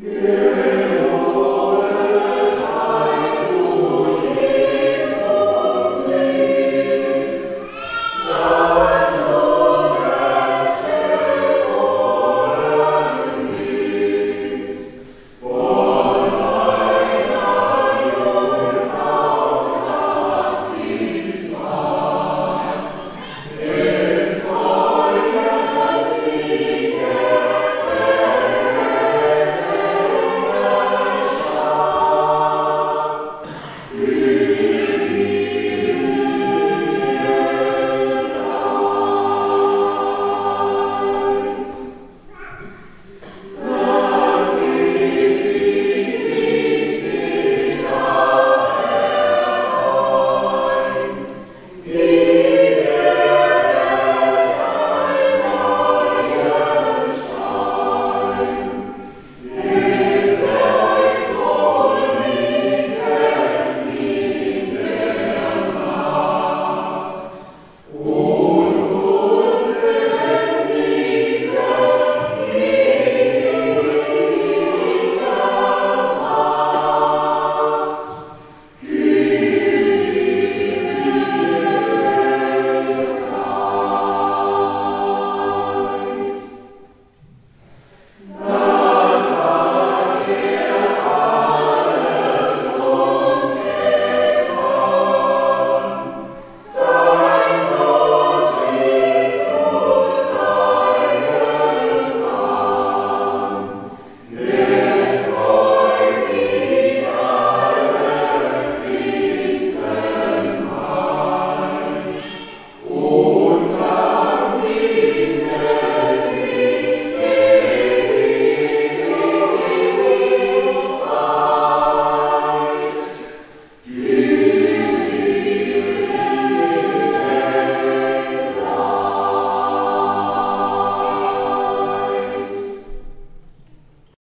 Yeah.